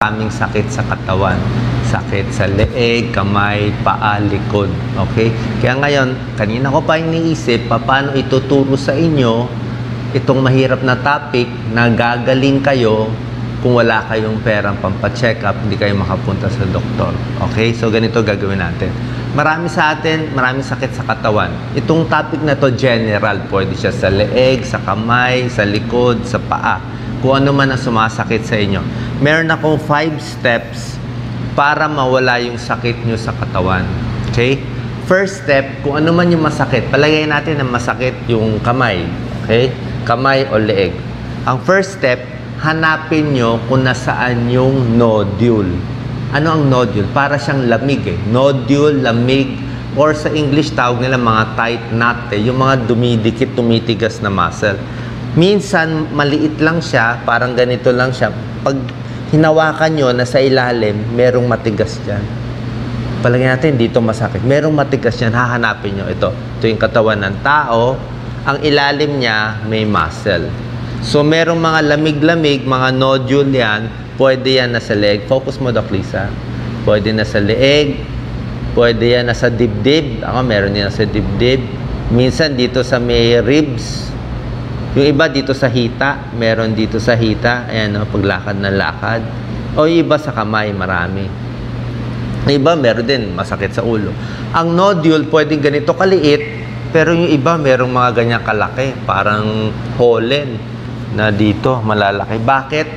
Maraming sakit sa katawan. Sakit sa leeg, kamay, paa, likod. Okay? Kaya ngayon, kanina ko pa iniisip, paano ituturo sa inyo itong mahirap na topic na gagaling kayo kung wala kayong perang pampacheck up, hindi kayo makapunta sa doktor. Okay? So, ganito gagawin natin. Marami sa atin, maraming sakit sa katawan. Itong topic na to general. Pwede siya sa leeg, sa kamay, sa likod, sa paa. Kung ano man ang sumasakit sa inyo. Meron akong five steps para mawala yung sakit nyo sa katawan. Okay? First step, kung ano man yung masakit, palagay natin na masakit yung kamay. Okay? Kamay o leeg. Ang first step, hanapin nyo kung nasaan yung nodule. Ano ang nodule? Para siyang lamig eh. Nodule, lamig, or sa English tawag nila mga tight knot eh. Yung mga dumidikit, tumitigas na muscle. Minsan, maliit lang siya, parang ganito lang siya. Pag hinawakan nyo na sa ilalim, merong matigas dyan. Palagay natin, dito masakit. Merong matigas yan, hahanapin nyo. Ito, ito yung katawan ng tao. Ang ilalim niya, may muscle. So, merong mga lamig-lamig, mga nodule yan. Pwede yan nasa leg. Focus mo, Doc Lisa. Pwede na sa leeg. Pwede yan nasa dibdib. Ako, meron yan nasa dibdib. Minsan, dito sa may ribs. Yung iba dito sa hita. Meron dito sa hita. Ayan, no, paglakad ng lakad. O iba sa kamay, marami. Yung iba, meron din masakit sa ulo. Ang nodule, pwedeng ganito kaliit, pero yung iba, merong mga ganyan kalaki. Parang holen na dito, malalaki. Bakit?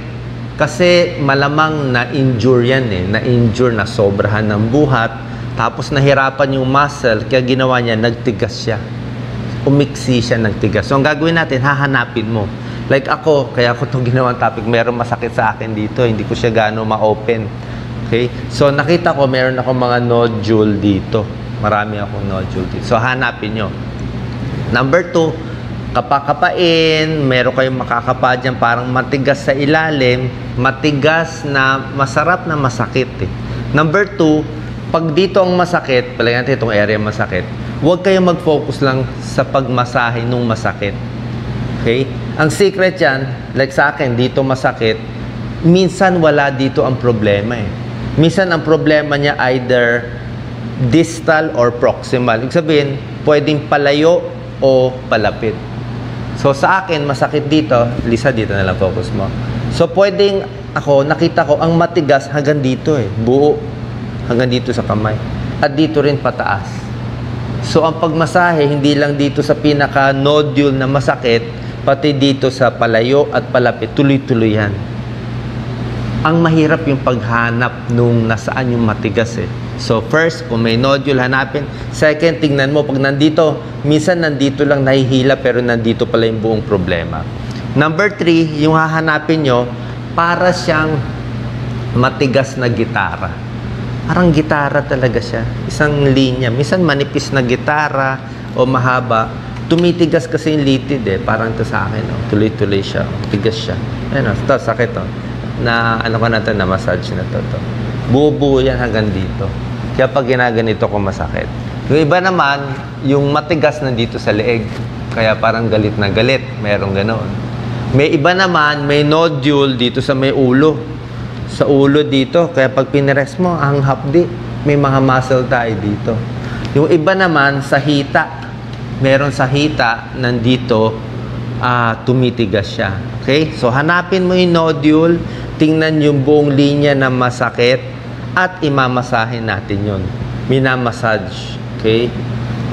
Kasi malamang na-injure yan eh. Na-injure, na sobrahan ng buhat. Tapos nahirapan yung muscle, kaya ginawa niya, nagtigas siya. Umiksi siya, nagtigas. So ang gagawin natin, hahanapin mo. Like ako, kaya ako itong ginawang topic, meron masakit sa akin dito. Hindi ko siya gaano ma-open. Okay? So, nakita ko, meron ako mga nodule dito. Marami akong nodule dito. So, hanapin nyo. Number two, kapakapain, meron kayong makakapa dyan, parang matigas sa ilalim, matigas na masarap na masakit. Eh. Number two, pag dito ang masakit, palagyan natin itong area masakit, huwag kayong mag-focus lang sa pagmasahe nung masakit. Okay? Ang secret yan, like sa akin, dito masakit, minsan wala dito ang problema eh. Minsan ang problema niya either distal or proximal. Ibig sabihin, pwedeng palayo o palapit. So sa akin, masakit dito. Lisa, dito na lang focus mo. So pwedeng ako, nakita ko, ang matigas hanggang dito eh. Buo. Hanggang dito sa kamay. At dito rin pataas. So ang pagmasahe, hindi lang dito sa pinaka-nodule na masakit, pati dito sa palayo at palapit, tuloy-tuloy yan. Ang mahirap yung paghanap nung nasaan yung matigas eh. So first, kung may nodule, hanapin. Second, tingnan mo, pag nandito, minsan nandito lang nahihila pero nandito pala yung buong problema. Number three, yung hahanapin nyo, para siyang matigas na gitara. Parang gitara talaga siya. Isang linya. Minsan manipis na gitara o mahaba. Tumitigas kasi yung litid eh. Parang ito sa akin. Oh. Tuloy-tuloy siya. Tigas siya. Ayan oh. Ito, sakit oh. Na ano ko na to, na massage na to. to. Buo-buo yan hanggang dito. Kaya pag ginaganito ko masakit. Yung iba naman, yung matigas na dito sa leeg. Kaya parang galit na galit. Merong ganoon. May iba naman, may nodule dito sa may ulo. Sa ulo dito. Kaya pag pinires mo, ang hapdi. May mga muscle tayo dito. Yung iba naman, sa hita. Meron sa hita, nandito, ah, tumitigas siya. Okay? So, hanapin mo yung nodule, tingnan yung buong linya na masakit, at imamasahin natin yun. Minamassage. Okay?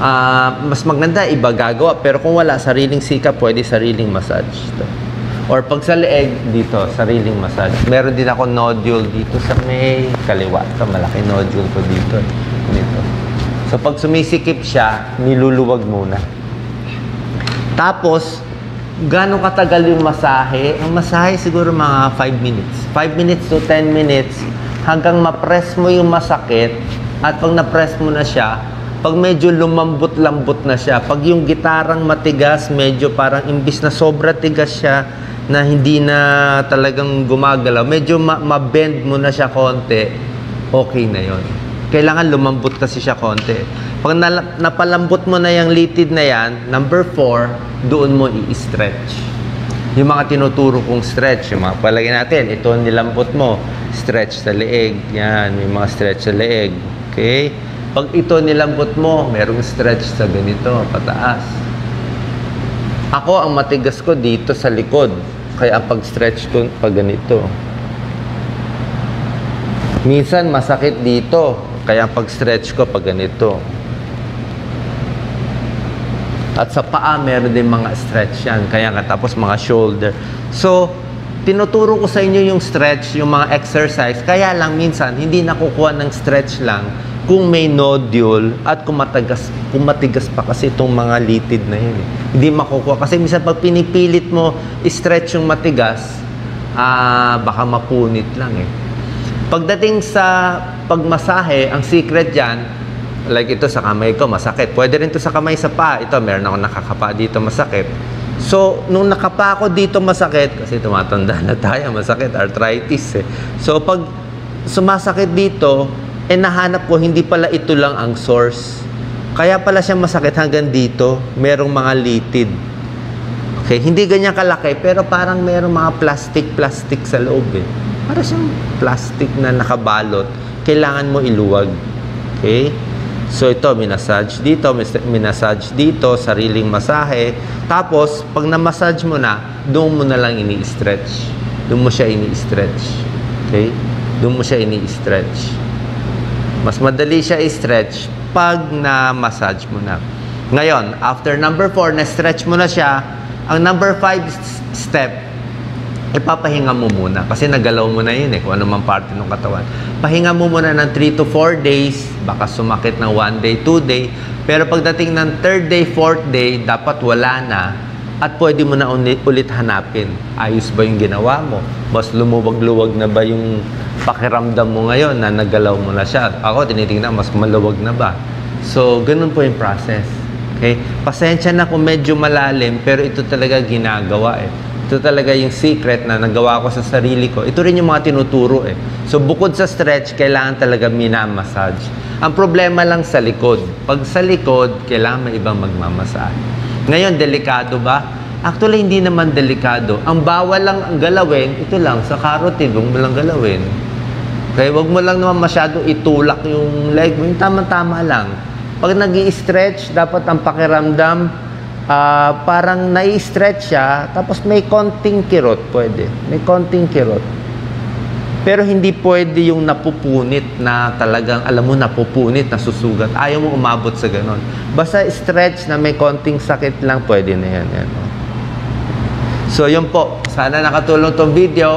Ah, mas maganda iba gagawa, pero kung wala, sariling sikap, pwede sariling massage. Ito. Or pag sa leeg, dito, sariling massage. Meron din ako nodule dito sa may kaliwa. Ito, malaki nodule ko dito. Dito. So, pag sumisikip siya, niluluwag muna. Tapos, gano'ng katagal yung masahe? Ang masahe siguro mga 5 minutes. 5 minutes to 10 minutes hanggang ma-press mo yung masakit at pag na-press mo na siya, pag medyo lumambot-lambot na siya, pag yung gitarang matigas, medyo parang imbis na sobra tigas siya, na hindi na talagang gumagalaw, medyo ma- ma-bend mo na siya konti, okay na yon. Kailangan lumambot kasi siya konti. Pag nala- napalambot mo na yung litid na yan, number four, doon mo i-stretch. Yung mga tinuturo kong stretch, yung mga palagay natin, ito nilambot mo, stretch sa leeg, yan, may mga stretch sa leeg, okay? Pag ito nilambot mo, merong stretch sa ganito, pataas. Ako, ang matigas ko dito sa likod, kaya ang pag-stretch ko, pag ganito. Minsan, masakit dito, kaya ang pag-stretch ko, pag ganito. At sa paa, meron din mga stretch yan. Kaya nga, tapos mga shoulder. So, tinuturo ko sa inyo yung stretch, yung mga exercise. Kaya lang, minsan, hindi nakukuha ng stretch lang kung may nodule at kung matigas, kung matigas pa kasi itong mga litid na yun. Eh. Hindi makukuha. Kasi minsan, pag pinipilit mo stretch yung matigas, ah, baka mapunit lang eh. Pagdating sa pagmasahe, ang secret dyan, like ito sa kamay ko, masakit. Pwede rin ito sa kamay sa pa. Ito, meron ako nakakapa dito, masakit. So, nung nakapa ako dito masakit, kasi tumatanda na tayo, masakit, arthritis eh. So, pag sumasakit dito, eh nahanap ko, hindi pala ito lang ang source. Kaya pala siya masakit hanggang dito, merong mga litid. Okay, hindi ganyan kalaki, pero parang merong mga plastic-plastic sa loob eh. Para siyang plastic na nakabalot, kailangan mo iluwag. Okay? So ito, minasage dito, minasage dito, sariling masahe. Tapos, pag na-massage mo na, doon mo na lang ini-stretch. Doon mo siya ini-stretch. Okay? Doon mo siya ini-stretch. Mas madali siya i-stretch pag na-massage mo na. Ngayon, after number 4, na-stretch mo na siya, ang number 5 step, ipapahinga mo muna. Kasi nagalaw mo na yun eh, kung ano man parte ng katawan. Pahinga mo muna ng 3 to 4 days, baka sumakit ng 1 day, 2 day. Pero pagdating ng 3rd day, 4th day, dapat wala na at pwede mo na ulit, ulit hanapin. Ayos ba yung ginawa mo? Mas lumuwag-luwag na ba yung pakiramdam mo ngayon na nagalaw mo na siya? Ako, tinitingnan, mas maluwag na ba? So, ganun po yung process. Okay? Pasensya na kung medyo malalim, pero ito talaga ginagawa eh. Ito talaga yung secret na nagawa ko sa sarili ko. Ito rin yung mga tinuturo eh. So bukod sa stretch, kailangan talaga minamassage. Ang problema lang sa likod. Pag sa likod, kailangan may ibang magmamassage. Ngayon, delikado ba? Actually, hindi naman delikado. Ang bawal lang ang galawin, ito lang, sa carotid, huwag mo lang galawin. Kaya huwag mo lang naman masyado itulak yung leg mo. Yung tama-tama lang. Pag nag stretch dapat ang pakiramdam, uh, parang nai-stretch siya, tapos may konting kirot, pwede. May konting kirot. Pero hindi pwede yung napupunit na talagang, alam mo, napupunit, nasusugat. Ayaw mo umabot sa ganon. Basta stretch na may konting sakit lang, pwede na yan. yan oh. So, yun po. Sana nakatulong tong video.